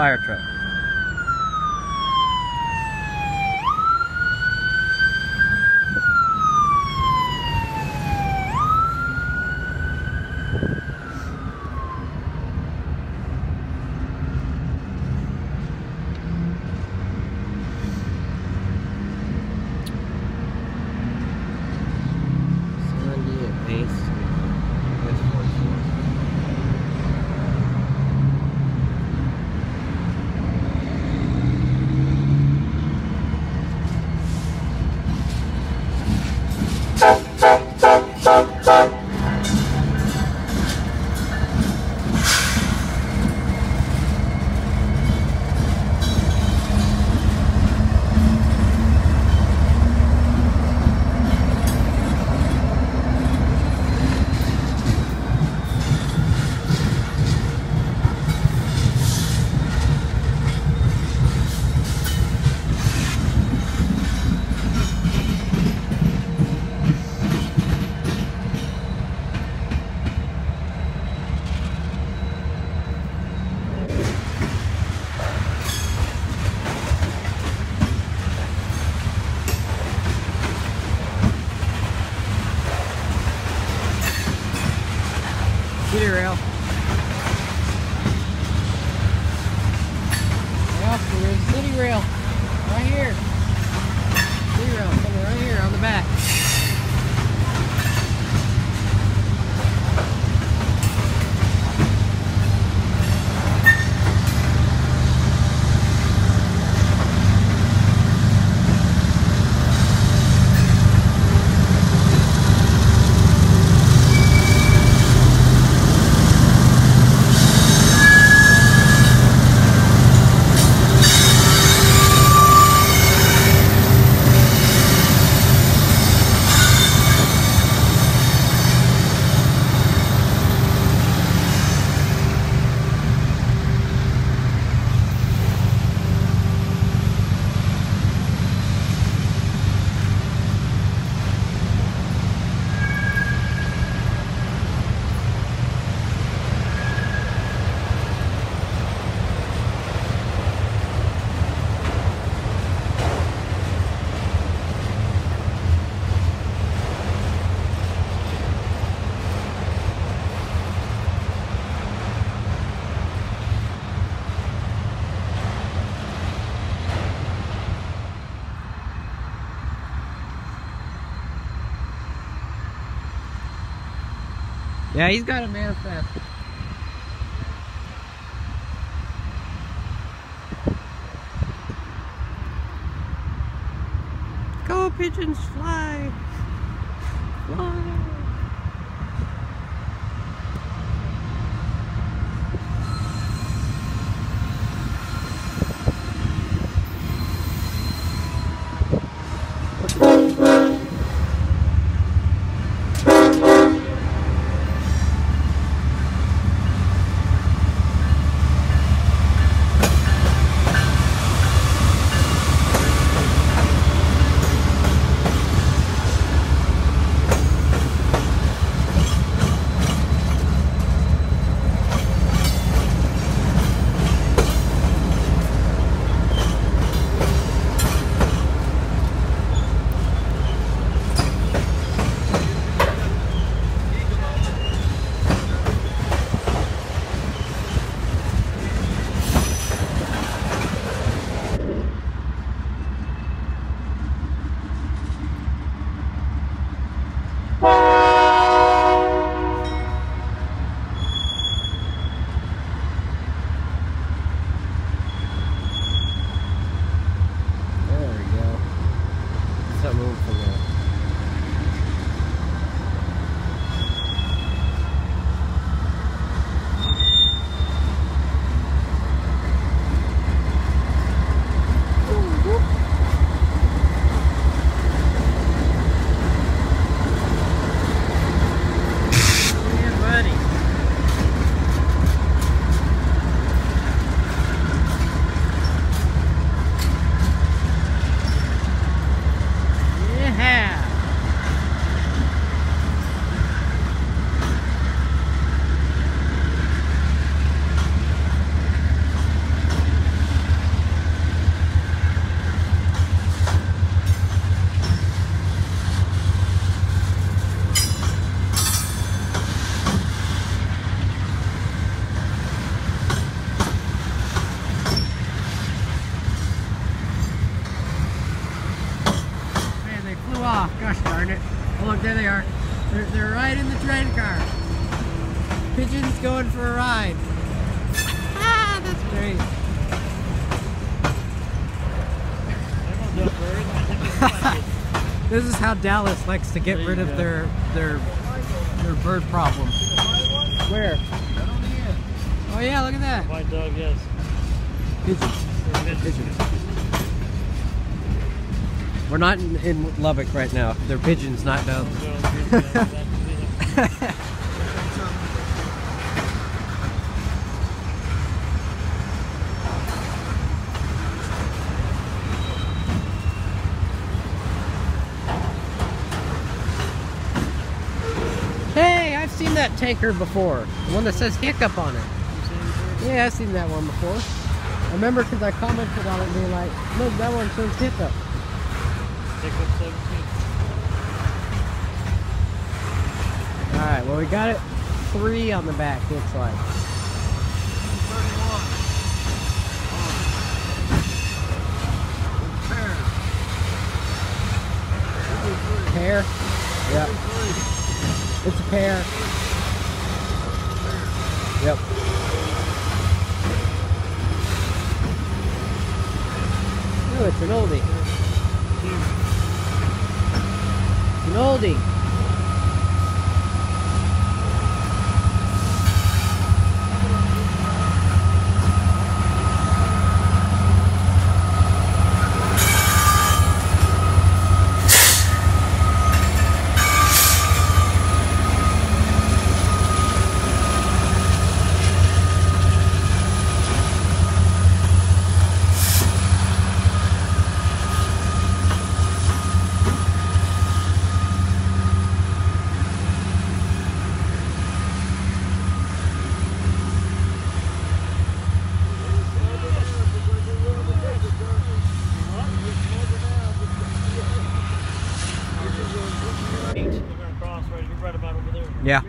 fire truck. CitiRail. Well, there's the CitiRail. Right here. CitiRail coming right here on the back. Yeah, he's got a manifest. Go pigeons fly! This is how Dallas likes to get There rid of go. their their their bird problem. Where? Oh yeah, look at that. White dog, yes. Pigeons. Pigeons. We're not in, in Lubbock right now. They're pigeons, not doves. hey, I've seen that tanker before. The one that says hiccup on it. Yeah, I've seen that one before. I remember because I commented on it being like, look, that one says hiccup. Hiccup 17. Alright, well we got it three on the back, looks like. Pair? Yeah. It's a pair. Yep. Oh, it's an oldie. It's an oldie. Yeah.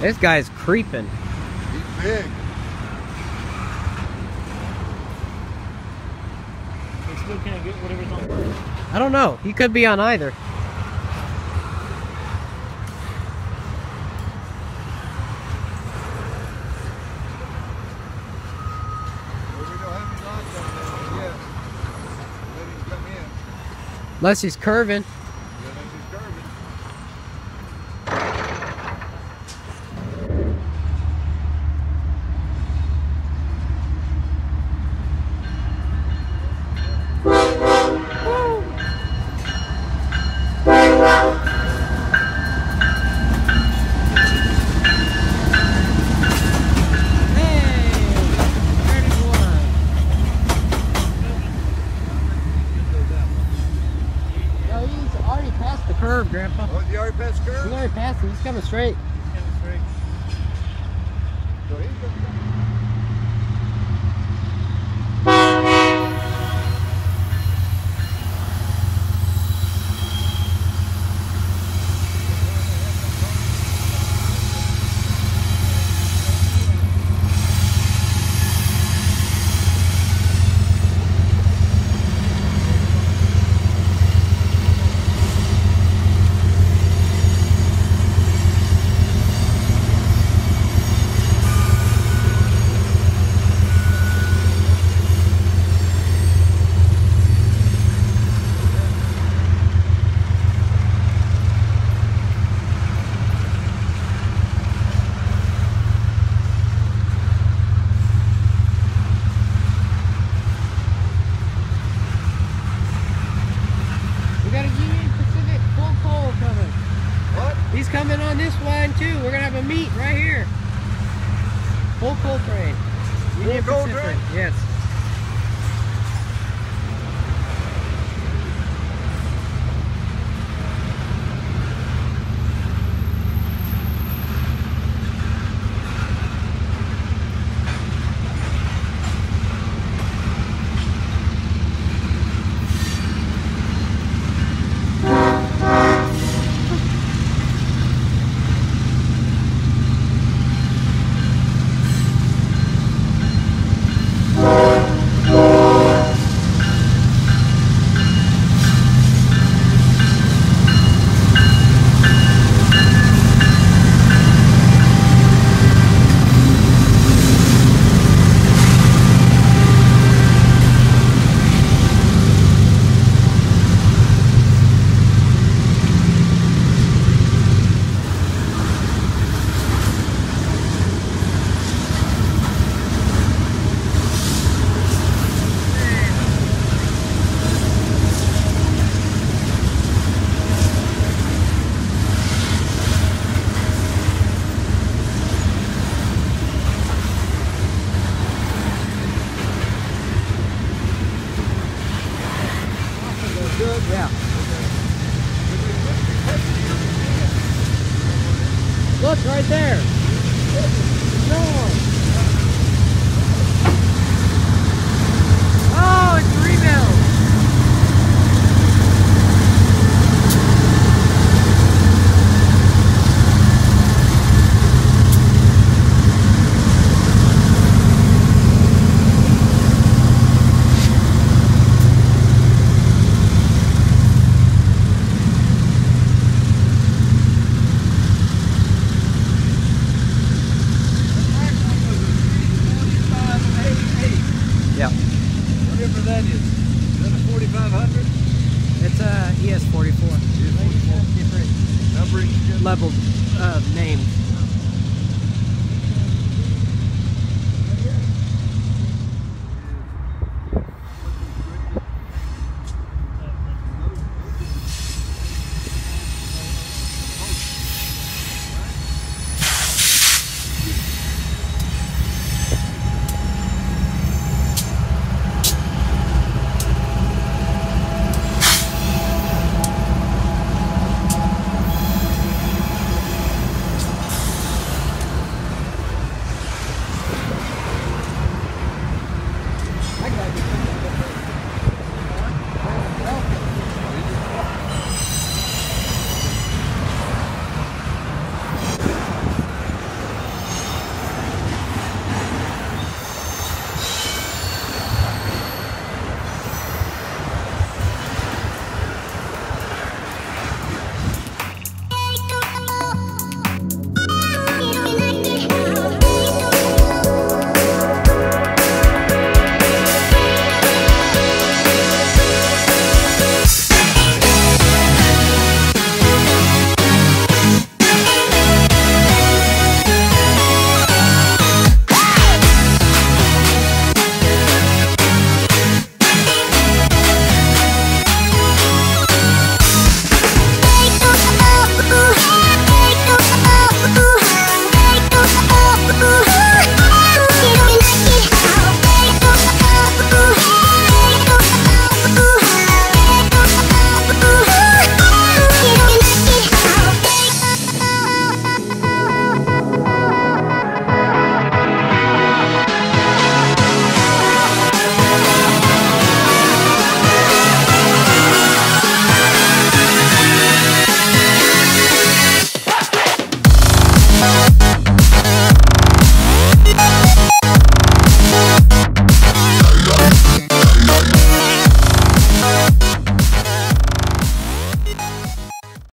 This guy's creeping. He's big. They still can't get whatever's on first. I don't know. He could be on either. Unless he's curving. Coming straight.